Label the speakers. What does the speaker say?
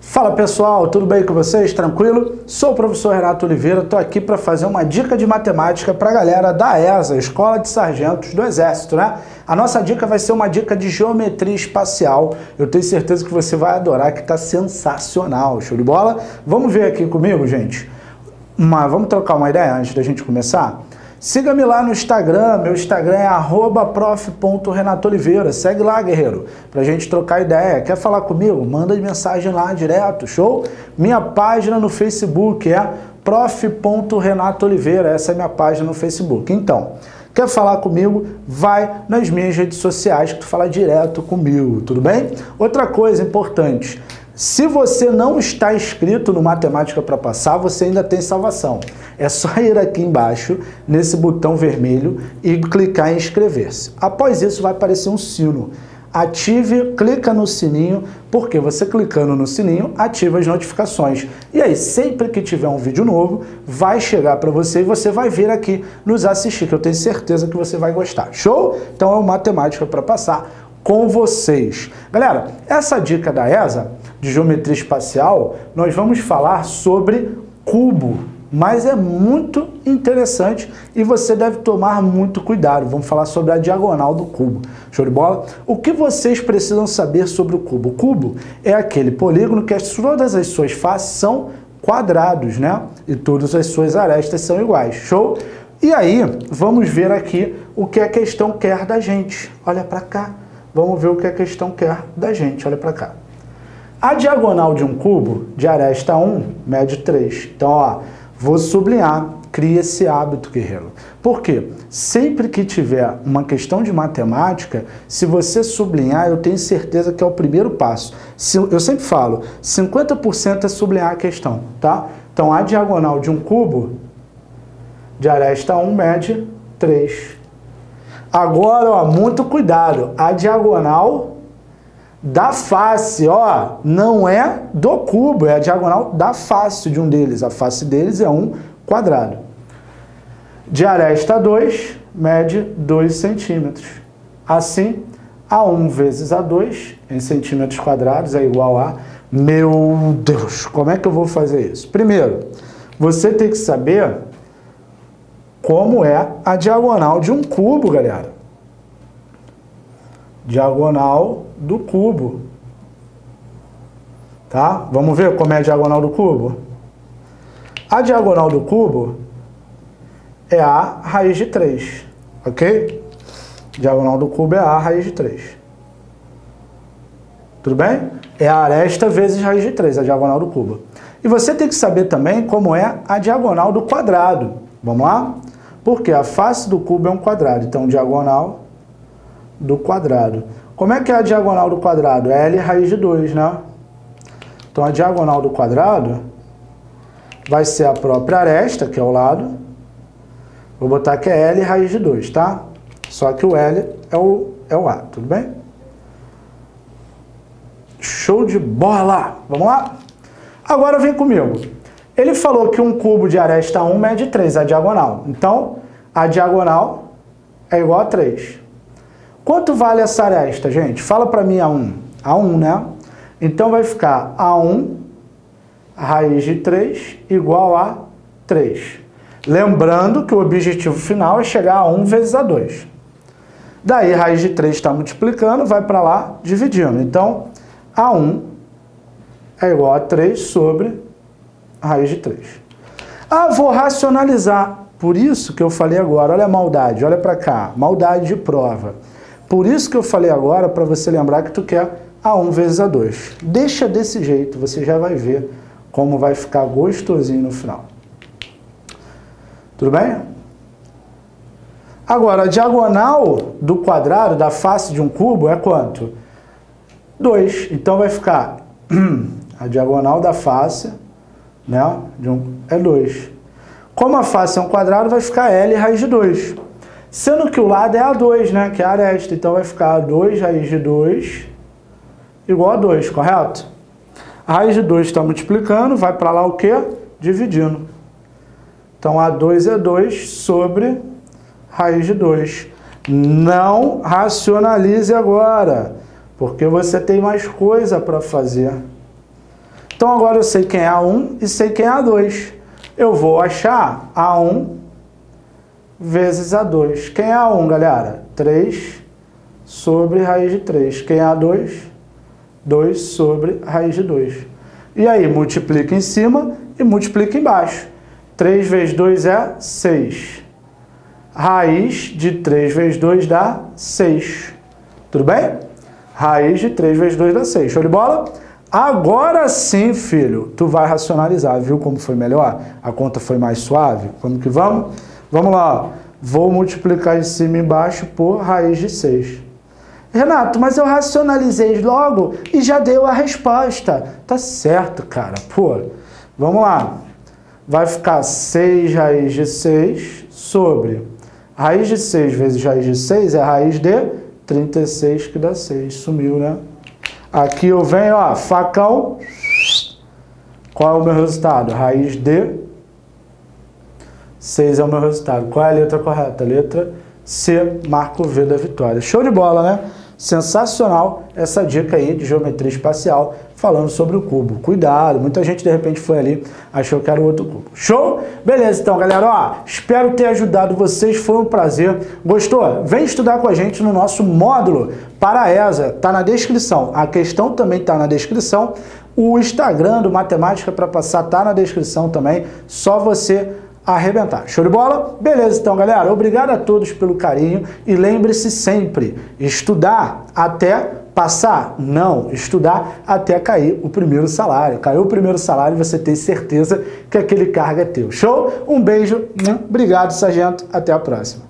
Speaker 1: Fala pessoal, tudo bem com vocês? Tranquilo? Sou o professor Renato Oliveira, estou aqui para fazer uma dica de matemática para a galera da ESA, Escola de Sargentos do Exército, né? A nossa dica vai ser uma dica de geometria espacial. Eu tenho certeza que você vai adorar, que está sensacional. Show de bola? Vamos ver aqui comigo, gente? Uma, vamos trocar uma ideia antes da gente começar? Siga-me lá no Instagram, meu Instagram é prof.renatoliveira. Segue lá, guerreiro, pra gente trocar ideia. Quer falar comigo? Manda mensagem lá direto, show? Minha página no Facebook é prof.renatoliveira. Essa é minha página no Facebook. Então, quer falar comigo? Vai nas minhas redes sociais que tu fala direto comigo, tudo bem? Outra coisa importante, se você não está inscrito no Matemática para Passar, você ainda tem salvação. É só ir aqui embaixo, nesse botão vermelho, e clicar em inscrever-se. Após isso, vai aparecer um sino. Ative, clica no sininho, porque você clicando no sininho, ativa as notificações. E aí, sempre que tiver um vídeo novo, vai chegar para você e você vai vir aqui nos assistir, que eu tenho certeza que você vai gostar. Show? Então é o Matemática para Passar com vocês. Galera, essa dica da ESA de geometria espacial, nós vamos falar sobre cubo, mas é muito interessante e você deve tomar muito cuidado. Vamos falar sobre a diagonal do cubo. Show de bola? O que vocês precisam saber sobre o cubo? O cubo é aquele polígono que todas as suas faces são quadrados, né? E todas as suas arestas são iguais. Show? E aí, vamos ver aqui o que a questão quer da gente. Olha para cá. Vamos ver o que a questão quer da gente. Olha para cá. A diagonal de um cubo de aresta 1 mede 3. Então, ó, vou sublinhar, cria esse hábito, guerreiro. Por quê? Sempre que tiver uma questão de matemática, se você sublinhar, eu tenho certeza que é o primeiro passo. Eu sempre falo, 50% é sublinhar a questão, tá? Então, a diagonal de um cubo de aresta 1 mede 3. Agora, ó, muito cuidado. A diagonal da face, ó, não é do cubo, é a diagonal da face de um deles. A face deles é um quadrado. De aresta 2, mede 2 centímetros. Assim, A1 vezes A2 em centímetros quadrados é igual a... Meu Deus, como é que eu vou fazer isso? Primeiro, você tem que saber como é a diagonal de um cubo, galera diagonal do cubo. Tá? Vamos ver como é a diagonal do cubo? A diagonal do cubo é a raiz de 3, ok? Diagonal do cubo é a raiz de 3. Tudo bem? É a aresta vezes raiz de 3, a diagonal do cubo. E você tem que saber também como é a diagonal do quadrado. Vamos lá? Porque a face do cubo é um quadrado, então diagonal do quadrado. Como é que é a diagonal do quadrado? É L raiz de 2, né? Então, a diagonal do quadrado vai ser a própria aresta, que é o lado. Vou botar que é L raiz de 2, tá? Só que o L é o, é o A, tudo bem? Show de bola! Vamos lá? Agora vem comigo. Ele falou que um cubo de aresta 1 mede 3, a diagonal. Então, a diagonal é igual a 3. Quanto vale essa aresta, gente? Fala para mim A1. A1, né? Então vai ficar A1 raiz de 3 igual a 3. Lembrando que o objetivo final é chegar a 1 vezes A2. Daí, raiz de 3 está multiplicando, vai para lá, dividindo. Então, A1 é igual a 3 sobre raiz de 3. Ah, vou racionalizar. Por isso que eu falei agora, olha a maldade, olha para cá, maldade de prova. Por isso que eu falei agora, para você lembrar que tu quer A1 vezes A2. Deixa desse jeito, você já vai ver como vai ficar gostosinho no final. Tudo bem? Agora, a diagonal do quadrado, da face de um cubo, é quanto? 2. Então, vai ficar a diagonal da face né, de um, é 2. Como a face é um quadrado, vai ficar L raiz de 2. Sendo que o lado é A2, né? Que é a aresta. Então vai ficar A2 raiz de 2 igual a 2, correto? A raiz de 2 está multiplicando, vai para lá o quê? Dividindo. Então A2 é 2 sobre raiz de 2. Não racionalize agora. Porque você tem mais coisa para fazer. Então agora eu sei quem é A1 e sei quem é A2. Eu vou achar A1 vezes A2. Quem é A1, galera? 3 sobre raiz de 3. Quem é A2? 2 sobre raiz de 2. E aí, multiplica em cima e multiplica embaixo. 3 vezes 2 é 6. Raiz de 3 vezes 2 dá 6. Tudo bem? Raiz de 3 vezes 2 dá 6. Show de bola? Agora sim, filho, tu vai racionalizar. Viu como foi melhor? A conta foi mais suave? Vamos que vamos? Vamos lá. Vou multiplicar em cima e embaixo por raiz de 6. Renato, mas eu racionalizei logo e já deu a resposta. Tá certo, cara. Pô, vamos lá. Vai ficar 6 raiz de 6 sobre raiz de 6 vezes raiz de 6 é raiz de 36 que dá 6. Sumiu, né? Aqui eu venho, ó, facão. Qual é o meu resultado? Raiz de 6 é o meu resultado. Qual é a letra correta? Letra C, marco V da vitória. Show de bola, né? Sensacional essa dica aí de geometria espacial falando sobre o cubo. Cuidado, muita gente de repente foi ali, achou que era outro cubo. Show? Beleza, então, galera, ó, espero ter ajudado vocês, foi um prazer. Gostou? Vem estudar com a gente no nosso módulo para a ESA, tá na descrição. A questão também tá na descrição. O Instagram do Matemática para Passar tá na descrição também. Só você arrebentar. Show de bola? Beleza, então, galera. Obrigado a todos pelo carinho e lembre-se sempre, estudar até passar? Não, estudar até cair o primeiro salário. Caiu o primeiro salário, você tem certeza que aquele cargo é teu. Show? Um beijo, obrigado, sargento. Até a próxima.